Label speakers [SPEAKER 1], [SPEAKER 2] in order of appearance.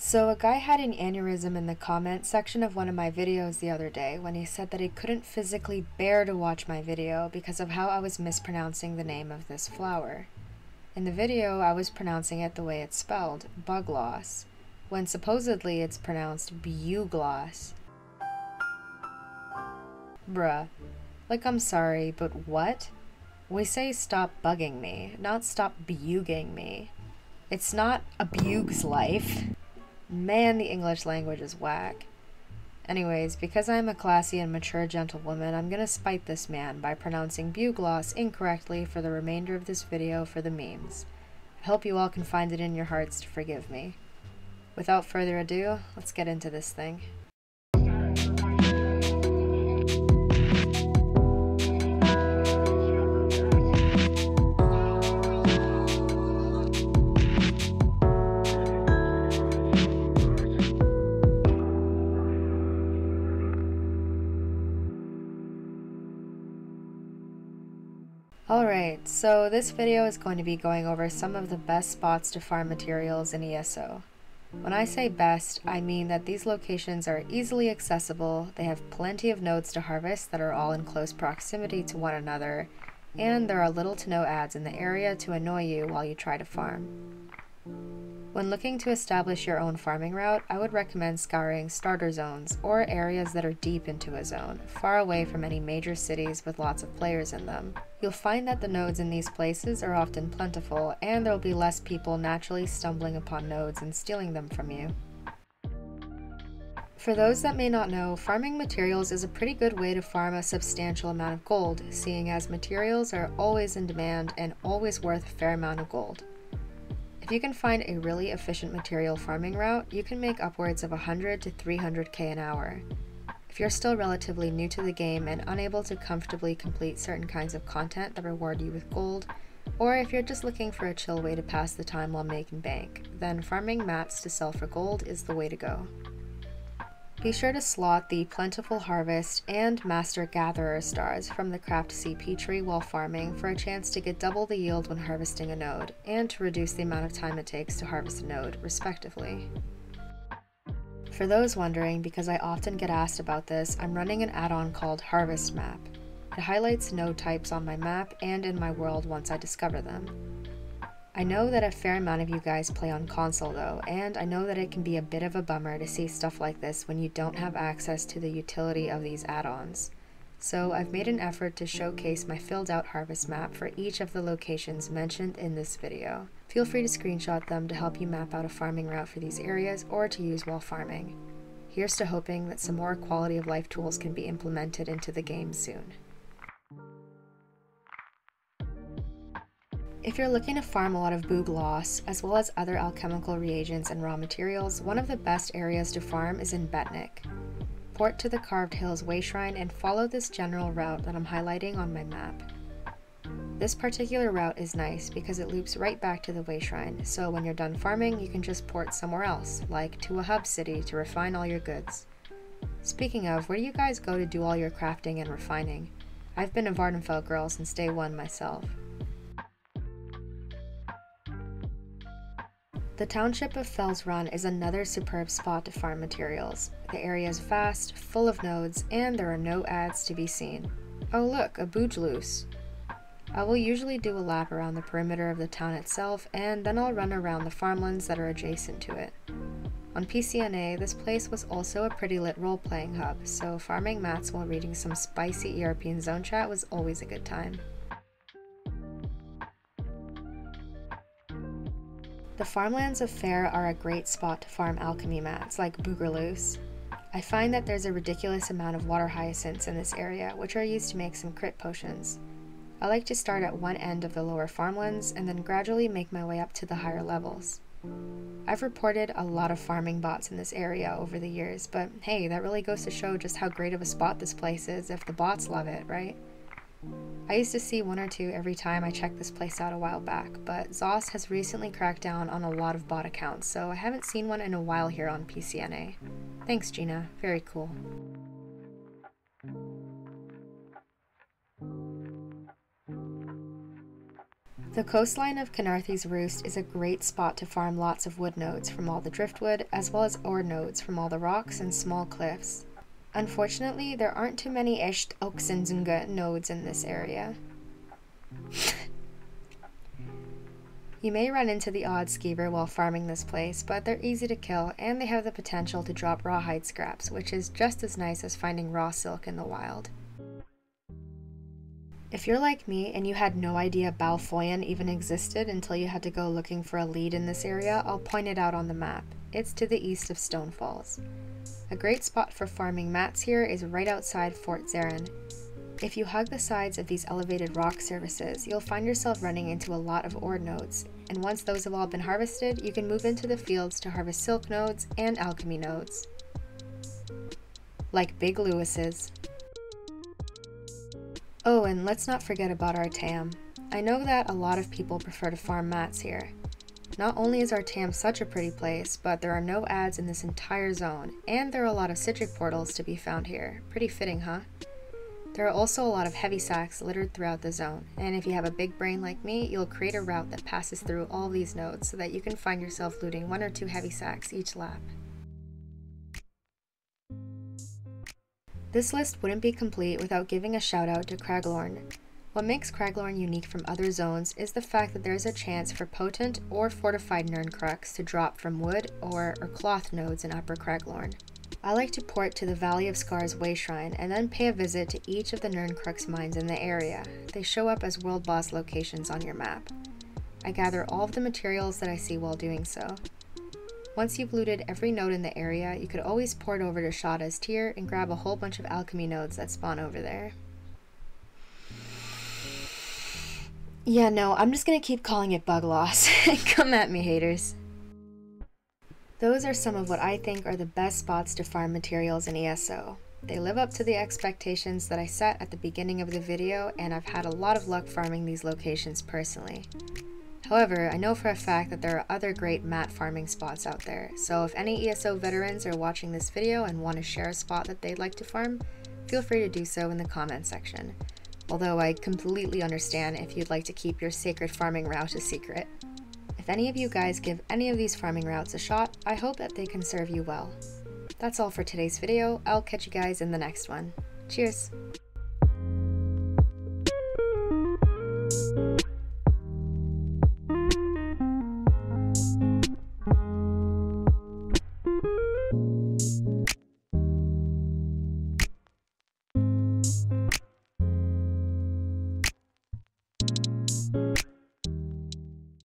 [SPEAKER 1] So, a guy had an aneurysm in the comment section of one of my videos the other day when he said that he couldn't physically bear to watch my video because of how I was mispronouncing the name of this flower. In the video, I was pronouncing it the way it's spelled, bugloss, when supposedly it's pronounced bugloss. Bruh. Like, I'm sorry, but what? We say stop bugging me, not stop buging me. It's not a buge's life. Man, the English language is whack. Anyways, because I'm a classy and mature gentlewoman, I'm gonna spite this man by pronouncing bugloss incorrectly for the remainder of this video for the memes. I hope you all can find it in your hearts to forgive me. Without further ado, let's get into this thing. Alright, so this video is going to be going over some of the best spots to farm materials in ESO. When I say best, I mean that these locations are easily accessible, they have plenty of nodes to harvest that are all in close proximity to one another, and there are little to no adds in the area to annoy you while you try to farm. When looking to establish your own farming route, I would recommend scouring starter zones or areas that are deep into a zone, far away from any major cities with lots of players in them. You'll find that the nodes in these places are often plentiful, and there will be less people naturally stumbling upon nodes and stealing them from you. For those that may not know, farming materials is a pretty good way to farm a substantial amount of gold, seeing as materials are always in demand and always worth a fair amount of gold. If you can find a really efficient material farming route, you can make upwards of 100 to 300k an hour. If you're still relatively new to the game and unable to comfortably complete certain kinds of content that reward you with gold, or if you're just looking for a chill way to pass the time while making bank, then farming mats to sell for gold is the way to go. Be sure to slot the Plentiful Harvest and Master Gatherer stars from the Craft CP tree while farming for a chance to get double the yield when harvesting a node, and to reduce the amount of time it takes to harvest a node, respectively. For those wondering, because I often get asked about this, I'm running an add-on called Harvest Map. It highlights node types on my map and in my world once I discover them. I know that a fair amount of you guys play on console though, and I know that it can be a bit of a bummer to see stuff like this when you don't have access to the utility of these add-ons. So I've made an effort to showcase my filled out harvest map for each of the locations mentioned in this video. Feel free to screenshot them to help you map out a farming route for these areas or to use while farming. Here's to hoping that some more quality of life tools can be implemented into the game soon. If you're looking to farm a lot of bugloss, as well as other alchemical reagents and raw materials, one of the best areas to farm is in Betnikh. Port to the Carved Hills Way Shrine and follow this general route that I'm highlighting on my map. This particular route is nice because it loops right back to the Way Shrine, so when you're done farming, you can just port somewhere else, like to a hub city to refine all your goods. Speaking of, where do you guys go to do all your crafting and refining? I've been a Vvardenfell girl since day one myself. The township of Fells Run is another superb spot to farm materials. The area is vast, full of nodes, and there are no adds to be seen. Oh look, a Boojloos. I will usually do a lap around the perimeter of the town itself, and then I'll run around the farmlands that are adjacent to it. On PCNA, this place was also a pretty lit role-playing hub, so farming mats while reading some spicy European zone chat was always a good time. The farmlands of Fair are a great spot to farm alchemy mats like Boogerloos. I find that there's a ridiculous amount of water hyacinths in this area, which are used to make some crit potions. I like to start at one end of the lower farmlands and then gradually make my way up to the higher levels. I've reported a lot of farming bots in this area over the years, but hey, that really goes to show just how great of a spot this place is if the bots love it, right? I used to see one or two every time I checked this place out a while back, but ZOS has recently cracked down on a lot of bot accounts, so I haven't seen one in a while here on PCNA. Thanks, Gina. Very cool. The coastline of Khenarthi's Roost is a great spot to farm lots of wood nodes from all the driftwood, as well as ore nodes from all the rocks and small cliffs. Unfortunately, there aren't too many Esht Oxenzunga nodes in this area. you may run into the odd skeever while farming this place, but they're easy to kill and they have the potential to drop rawhide scraps, which is just as nice as finding raw silk in the wild. If you're like me and you had no idea Bal Foyen even existed until you had to go looking for a lead in this area, I'll point it out on the map. It's to the east of Stone Falls. A great spot for farming mats here is right outside Fort Zeren. If you hug the sides of these elevated rock surfaces, you'll find yourself running into a lot of ore nodes, and once those have all been harvested, you can move into the fields to harvest silk nodes and alchemy nodes. Like Big Lewis's. Oh, and let's not forget about Artaeum. I know that a lot of people prefer to farm mats here. Not only is Artaeum such a pretty place, but there are no adds in this entire zone, and there are a lot of Psijic portals to be found here. Pretty fitting, huh? There are also a lot of heavy sacks littered throughout the zone, and if you have a big brain like me, you'll create a route that passes through all these nodes so that you can find yourself looting one or two heavy sacks each lap. This list wouldn't be complete without giving a shout out to Craglorn. What makes Craglorn unique from other zones is the fact that there is a chance for potent or fortified Nirncrux to drop from wood, ore, or cloth nodes in Upper Craglorn. I like to port to the Valley of Scars Way Shrine and then pay a visit to each of the Nirncrux mines in the area. They show up as world boss locations on your map. I gather all of the materials that I see while doing so. Once you've looted every node in the area, you could always port over to Shada's Tear and grab a whole bunch of alchemy nodes that spawn over there. Yeah, no, I'm just gonna keep calling it bug loss. Come at me, haters. Those are some of what I think are the best spots to farm materials in ESO. They live up to the expectations that I set at the beginning of the video, and I've had a lot of luck farming these locations personally. However, I know for a fact that there are other great mat farming spots out there, so if any ESO veterans are watching this video and want to share a spot that they'd like to farm, feel free to do so in the comments section. Although I completely understand if you'd like to keep your sacred farming route a secret. If any of you guys give any of these farming routes a shot, I hope that they can serve you well. That's all for today's video, I'll catch you guys in the next one. Cheers!